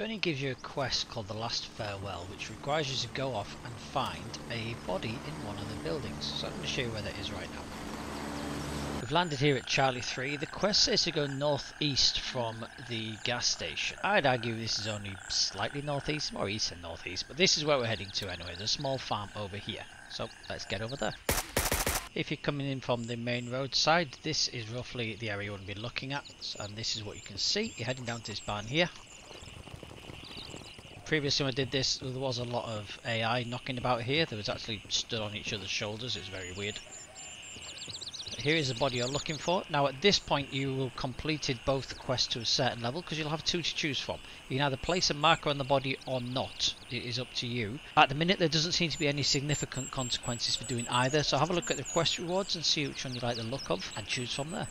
Gunny gives you a quest called The Last Farewell, which requires you to go off and find a body in one of the buildings. So I'm going to show you where that is right now. We've landed here at Charlie 3. The quest says to go northeast from the gas station. I'd argue this is only slightly northeast, more east than northeast, but this is where we're heading to anyway. There's a small farm over here. So let's get over there. If you're coming in from the main road side, this is roughly the area you want to be looking at. And this is what you can see. You're heading down to this barn here. Previously when I did this, there was a lot of AI knocking about here. There was actually stood on each other's shoulders. It's very weird here is the body you're looking for. Now at this point you will completed both quests to a certain level because you'll have two to choose from. You can either place a marker on the body or not. It is up to you. At the minute there doesn't seem to be any significant consequences for doing either so have a look at the quest rewards and see which one you like the look of and choose from there.